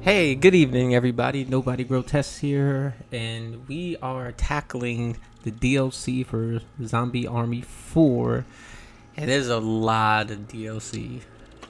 Hey, good evening, everybody. Nobody Grotesque here, and we are tackling the DLC for Zombie Army 4. And there's a lot of DLC.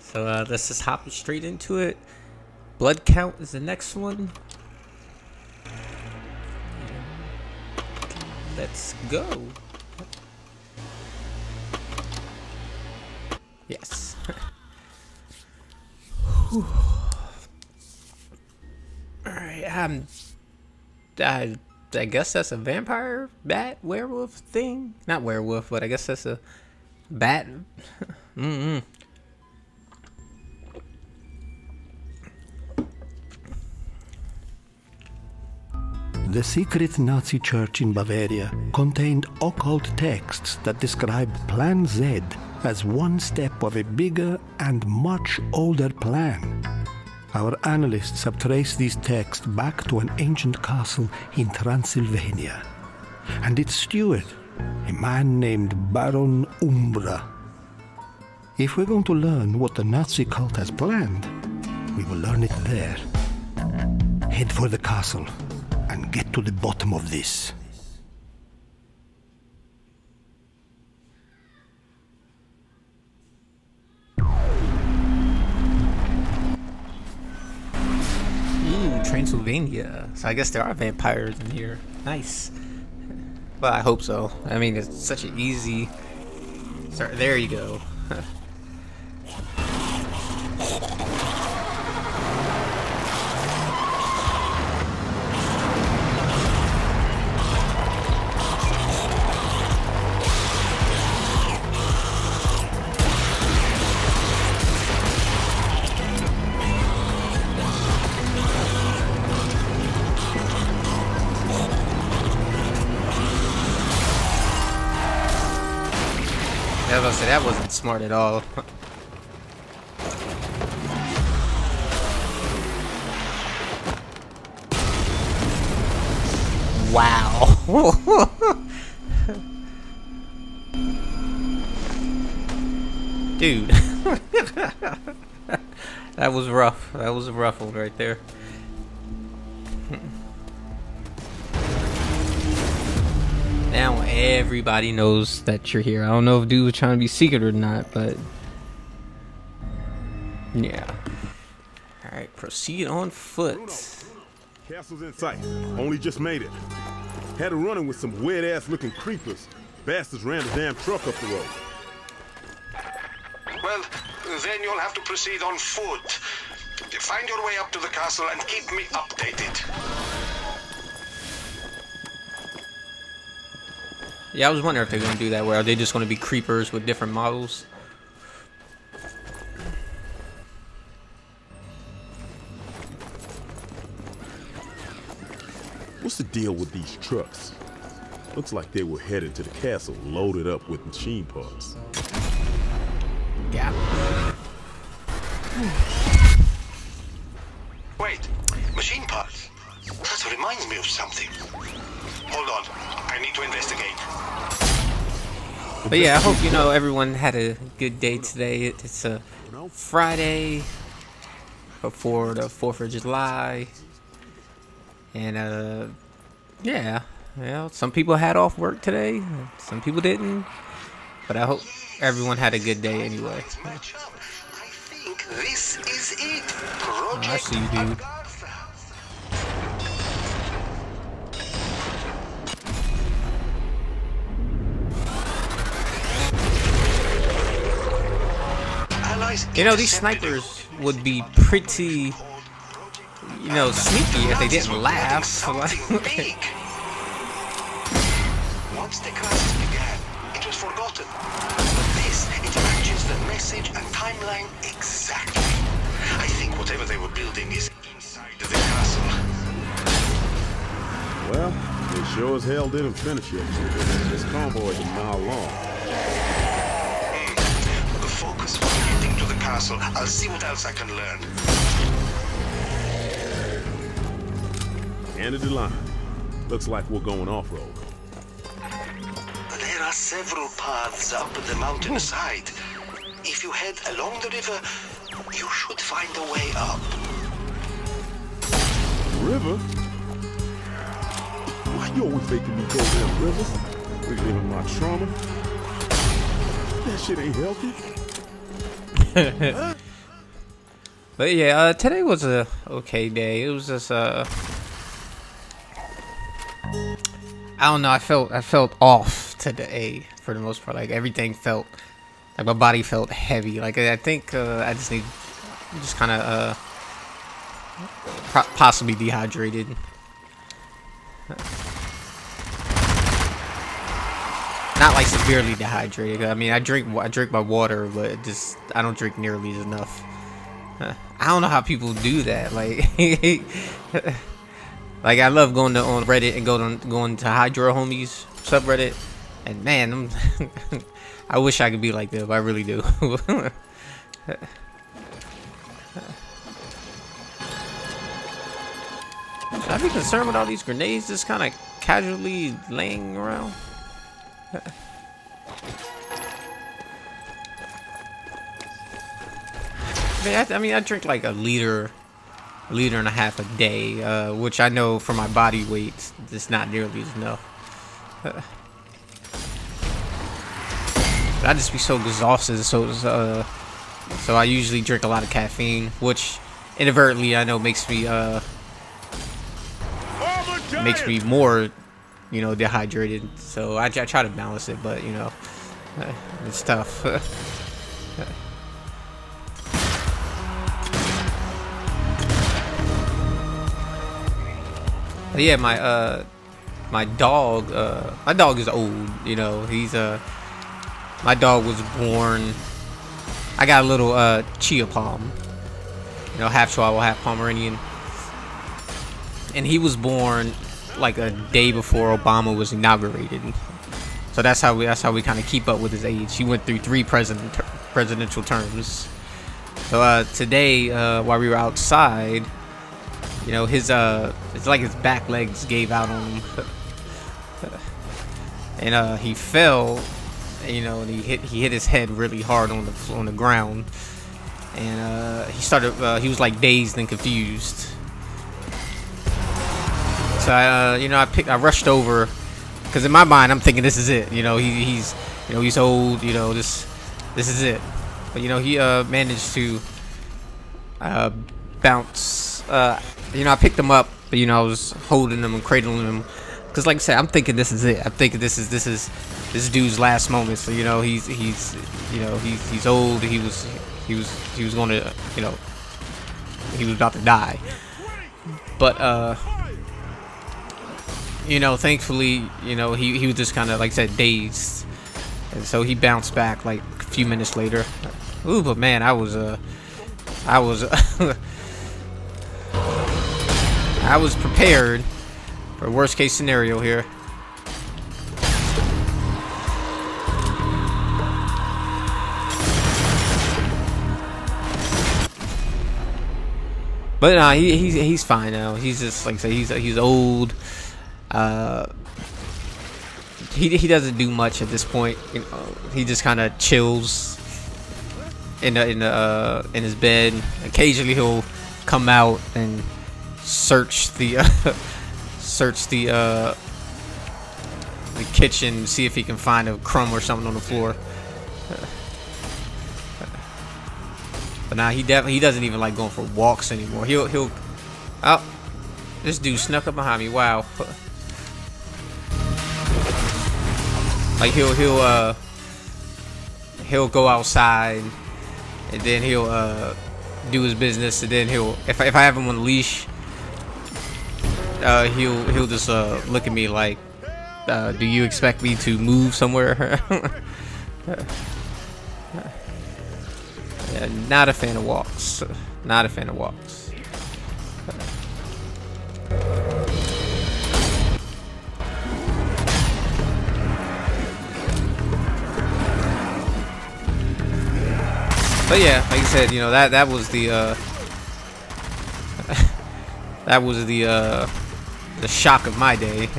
So uh, let's just hop straight into it. Blood Count is the next one. Let's go. Yes. Alright, um I I guess that's a vampire bat werewolf thing. Not werewolf, but I guess that's a bat. mm-mm. The secret Nazi church in Bavaria contained occult texts that described Plan Z as one step of a bigger and much older plan. Our analysts have traced these texts back to an ancient castle in Transylvania, and its steward, a man named Baron Umbra. If we're going to learn what the Nazi cult has planned, we will learn it there. Head for the castle and get to the bottom of this. Ooh, Transylvania. So I guess there are vampires in here. Nice. Well, I hope so. I mean, it's such an easy. Start. There you go. smart at all. wow. Dude. that was rough. That was a rough one right there. Now everybody knows that you're here. I don't know if dude was trying to be secret or not, but yeah. All right, proceed on foot. Castle's in sight. Only just made it. Had a run-in with some weird-ass looking creepers. Bastards ran the damn truck up the road. Well, then you'll have to proceed on foot. Find your way up to the castle and keep me updated. Yeah, I was wondering if they're gonna do that. Where are they just gonna be creepers with different models? What's the deal with these trucks? Looks like they were headed to the castle loaded up with machine parts. Yeah. Wait, machine parts? That reminds me of something. Hold on, I need to investigate. But yeah, I hope you know everyone had a good day today. It's a Friday before the Fourth of July, and uh, yeah, well, some people had off work today, some people didn't. But I hope everyone had a good day anyway. I think this is it. Oh, I see you, dude. You know, these snipers would be pretty, you know, sneaky if they didn't laugh. plotting something big. Once the crisis began, it was forgotten. But this, it matches the message and timeline exactly. I think whatever they were building is inside the castle. Well, they sure as hell didn't finish it. This convoy is a mile long. Castle. I'll see what else I can learn. End of the line. Looks like we're going off-road. There are several paths up the mountainside. If you head along the river, you should find a way up. river? Why you always making me go down rivers? Reliving my trauma? That shit ain't healthy. But yeah, uh, today was a okay day. It was just uh, I don't know. I felt I felt off today for the most part. Like everything felt like my body felt heavy. Like I think uh, I just need just kind of uh, possibly dehydrated. Not like severely dehydrated. I mean, I drink I drink my water, but just I don't drink nearly enough. I don't know how people do that. Like, like I love going to on Reddit and going going to Hydro Homies subreddit, and man, I wish I could be like them. I really do. Should I be concerned with all these grenades just kind of casually laying around? I, mean, I drink like a liter, a liter and a half a day, uh, which I know for my body weight, it's not nearly enough. Uh, I just be so exhausted, so uh, so I usually drink a lot of caffeine, which inadvertently I know makes me uh makes me more, you know, dehydrated. So I, I try to balance it, but you know, uh, it's tough. Yeah, my uh, my dog, uh, my dog is old. You know, he's uh, my dog was born. I got a little uh Chia palm. you know, half Chihuahua, half Pomeranian, and he was born like a day before Obama was inaugurated. So that's how we that's how we kind of keep up with his age. He went through three president presidential terms. So uh, today, uh, while we were outside, you know, his uh, it's like his back legs gave out on him, and uh, he fell. You know, and he hit he hit his head really hard on the on the ground, and uh, he started. Uh, he was like dazed and confused. So I, uh, you know, I picked. I rushed over, because in my mind, I'm thinking this is it. You know, he, he's, you know, he's old. You know, this, this is it. But you know, he uh, managed to uh, bounce uh, you know, I picked him up, but you know, I was holding him and cradling him. Cause like I said, I'm thinking this is it. I'm thinking this is this is this dude's last moment. So you know, he's he's you know he's he's old. He was he was he was going to you know he was about to die. But uh, you know, thankfully, you know, he he was just kind of like I said dazed, and so he bounced back like a few minutes later. Ooh, but man, I was uh, I was. I was prepared for worst case scenario here. But nah, he, he's he's fine now. He's just like I say, he's he's old. Uh, he he doesn't do much at this point. You know, he just kind of chills in the, in the, uh, in his bed. Occasionally he'll come out and search the uh, search the uh, the kitchen, see if he can find a crumb or something on the floor. But now he definitely he doesn't even like going for walks anymore. He'll he'll oh this dude snuck up behind me. Wow. Like he'll he'll uh he'll go outside and then he'll uh do his business and then he'll if if I have him on a leash uh, he'll he'll just uh, look at me like, uh, "Do you expect me to move somewhere?" yeah, not a fan of walks. Not a fan of walks. But yeah, like I said, you know that that was the uh, that was the uh, the shock of my day.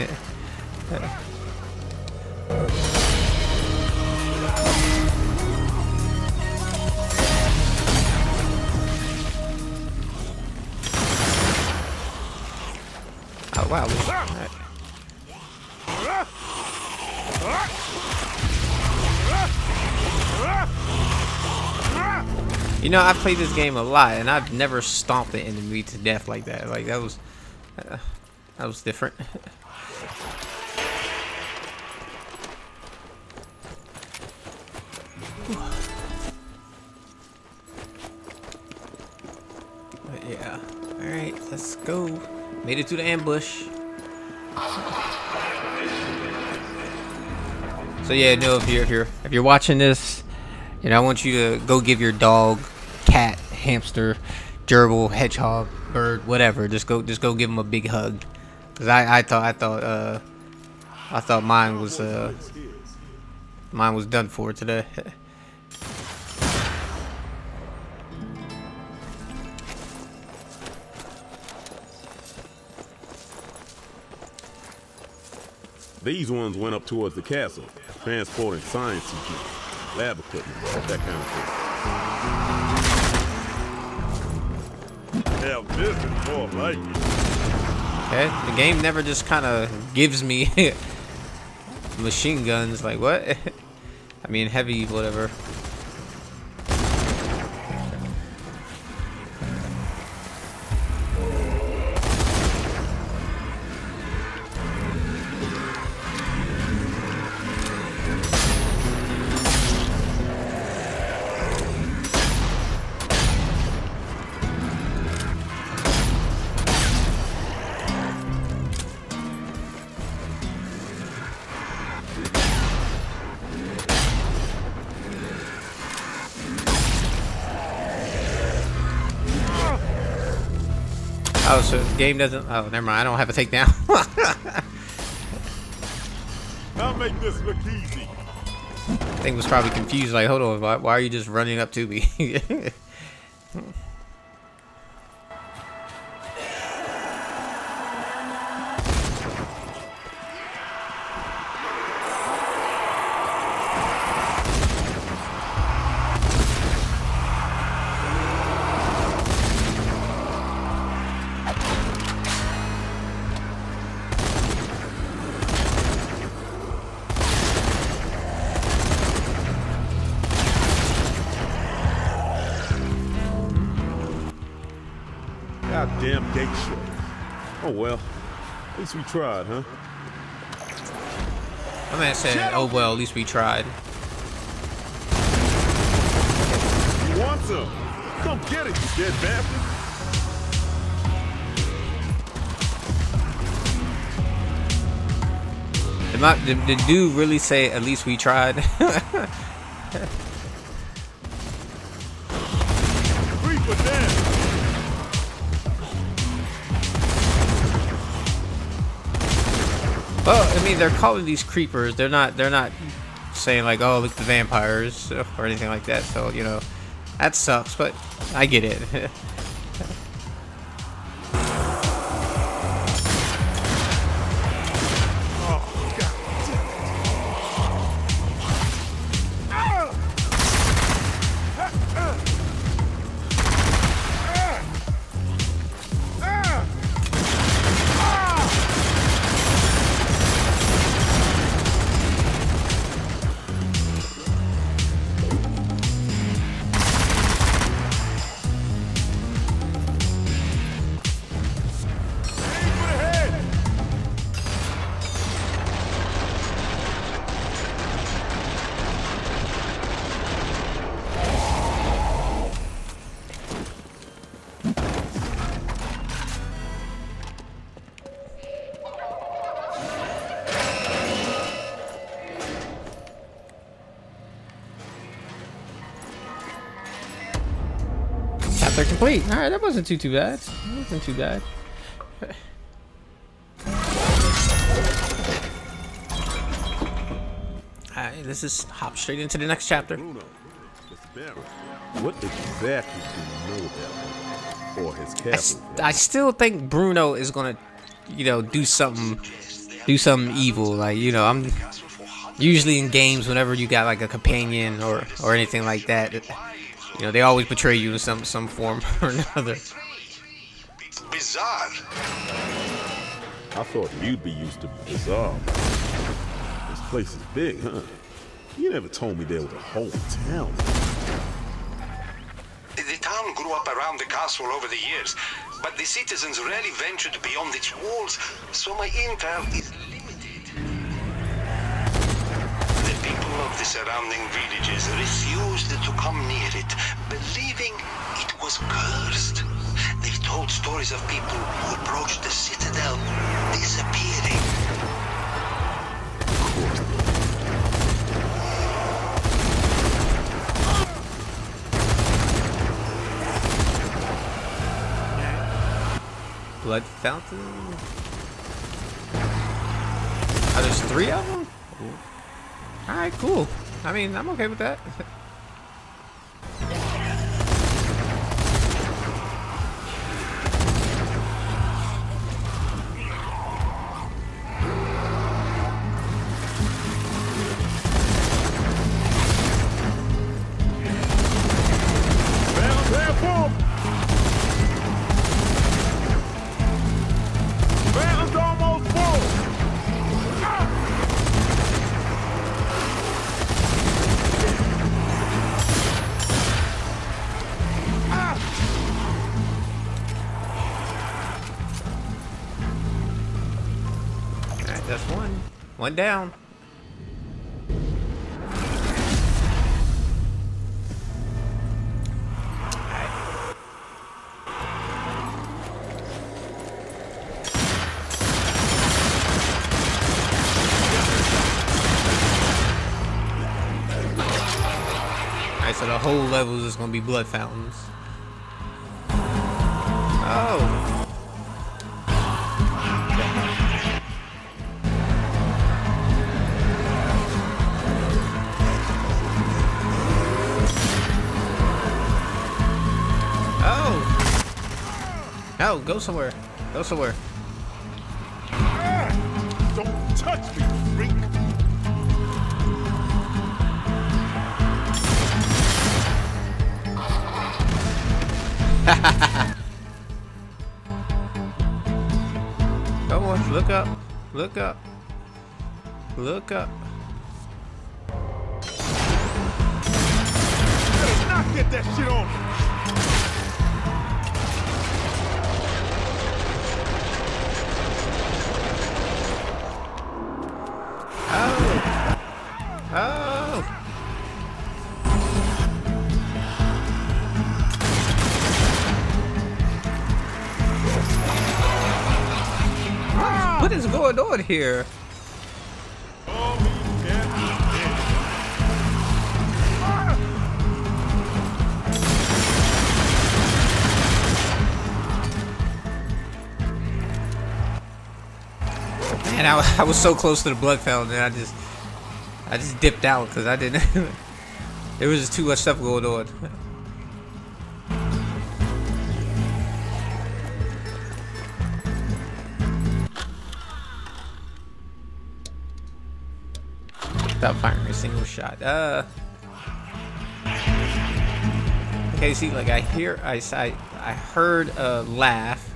wow, wow. You know, I've played this game a lot, and I've never stomped the enemy to death like that. Like that was, uh, that was different. but yeah, all right, let's go. Made it to the ambush. So yeah, no, if you're if you're if you're watching this, you know I want you to go give your dog, cat, hamster, gerbil, hedgehog, bird, whatever. Just go just go give him a big hug. Cause I I thought I thought uh I thought mine was uh mine was done for today. These ones went up towards the castle, transporting science secrets, lab equipment, that kind of thing. Hell, this is more like it. Okay, the game never just kind of gives me machine guns. Like what? I mean, heavy, whatever. Oh, so the game doesn't. Oh, never mind. I don't have a takedown. I'll make this look easy. Thing was probably confused. Like, hold on, why, why are you just running up to me? gate shut. Oh well. At least we tried, huh? My man said, "Oh well, at least we tried." You want some? Come get it, you dead bastard. Did, my, did, did dude really say, "At least we tried"? well, I mean, they're calling these creepers. They're not. They're not saying like, "Oh, look, the vampires" or anything like that. So you know, that sucks. But I get it. complete. All right, that wasn't too too bad. That wasn't too bad. All right, let's just hop straight into the next chapter. Bruno, Mr. Baron, what exactly do you know about him? Or his I, s- castle? I still think Bruno is gonna, you know, do something, do something evil. Like you know, I'm usually in games whenever you got like a companion or or anything like that. You know, they always betray you in some some form or another. Bizarre. I thought you'd be used to bizarre. This place is big, huh? You never told me there was a whole town. The town grew up around the castle over the years, but the citizens rarely ventured beyond its walls, so my intel is limited. The people of the surrounding villages refused to come near it, believing it was cursed. They've told stories of people who approached the citadel disappearing. Blood fountain. Oh, there's three of them. All right, cool. I mean, I'm okay with that. One down. So the whole level is gonna be blood fountains. Oh. Oh. Go somewhere. Go somewhere. Don't touch me, freak! Come on, look up. Look up. Look up. Get that shit on Oh. Oh. What is going on here? Man, I, I was so close to the blood fountain, and I just, I just dipped out because I didn't. there was just too much stuff going on. Without firing a single shot. Uh. Okay, see, like I hear, I, I, I heard a laugh.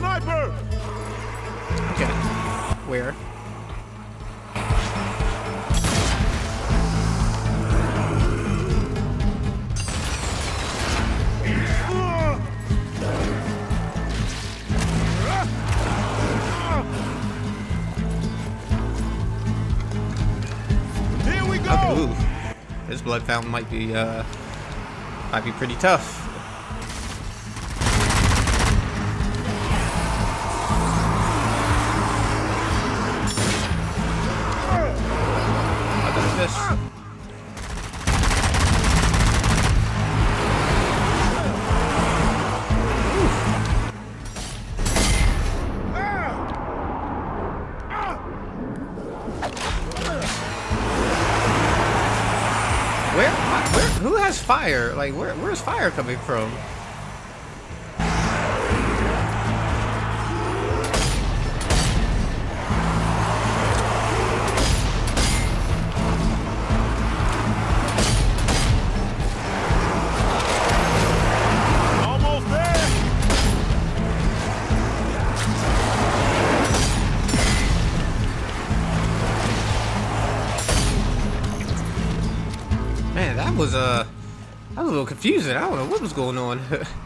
Sniper! Okay. Where? Here we go! Okay, ooh. This blood fountain might be, uh, might be pretty tough. fire? Like, where, where's fire coming from? was a little confusing. I don't know what was going on.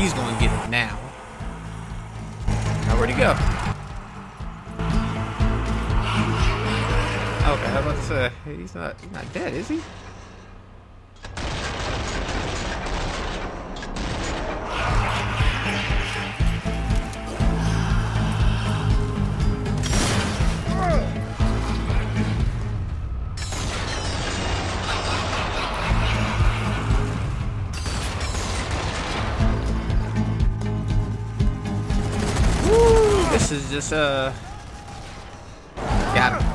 He's going to get it now. Now, where'd he go? Okay, was about to say, he's not, he's not dead, is he? Just, uh... Got him.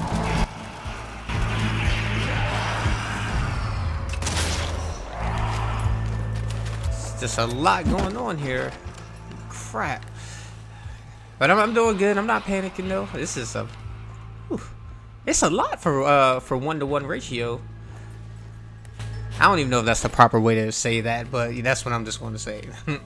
Just a lot going on here. Crap. But I'm, I'm doing good. I'm not panicking though. This is a, whew, it's a lot for uh for one to one ratio. I don't even know if that's the proper way to say that, but that's what I'm just going to say.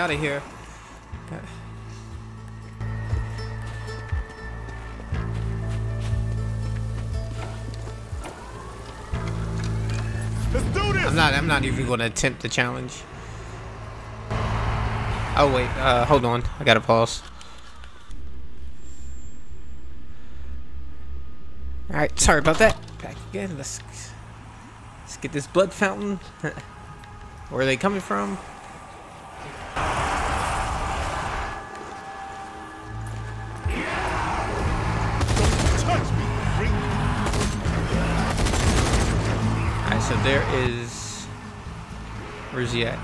out of here. Let's do this. I'm not. I'm not even going to attempt the challenge. Oh wait. Uh, hold on. I gotta pause. All right. Sorry about that. Back again. Let's let's get this blood fountain. Where are they coming from? So there is. Where's he at?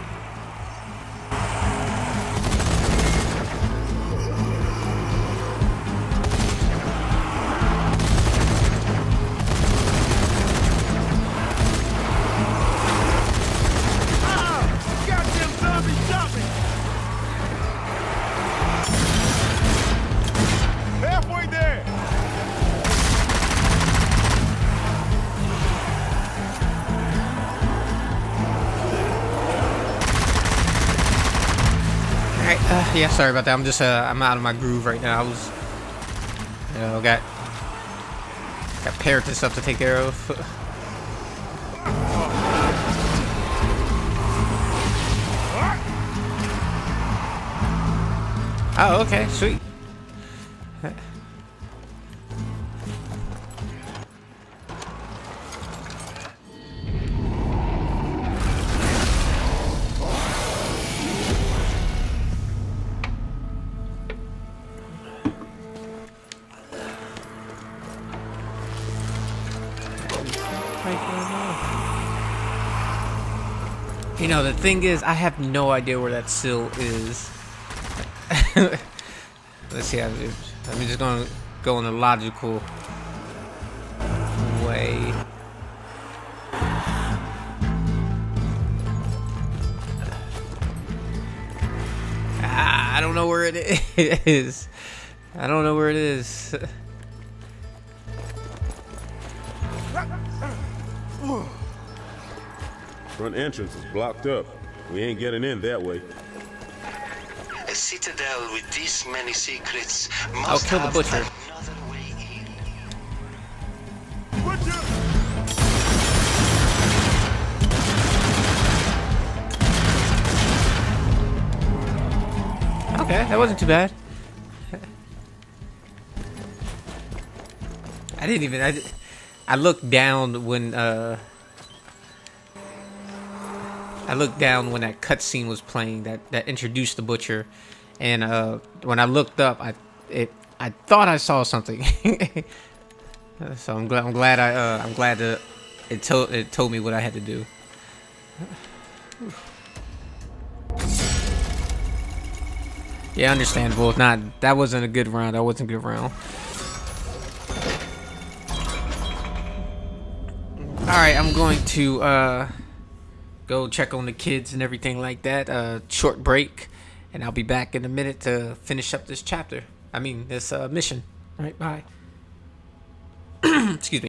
Yeah, sorry about that. I'm just, uh, I'm out of my groove right now. I was, you know, got, got parrot and stuff to take care of. Oh, okay, sweet. Know, the thing is, I have no idea where that sill is. Let's see. I'm just, I'm just gonna go in a logical way. Ah, I don't know where it is. I don't know where it is. Front entrance is blocked up. We ain't getting in that way. A citadel with this many secrets I'll kill the have butcher. another way in. Okay, that wasn't too bad. I didn't even. I, I looked down when. uh I looked down when that cutscene was playing that that introduced the butcher, and uh when I looked up, I it I thought I saw something. so I'm glad. I'm glad I. Uh, I'm glad that it told it told me what I had to do. Yeah, understandable. Not, that wasn't a good round. That wasn't a good round. Alright, I'm going to uh, go check on the kids and everything like that. Uh, short break, and I'll be back in a minute to finish up this chapter. I mean, this uh, mission. Alright, bye. Excuse me.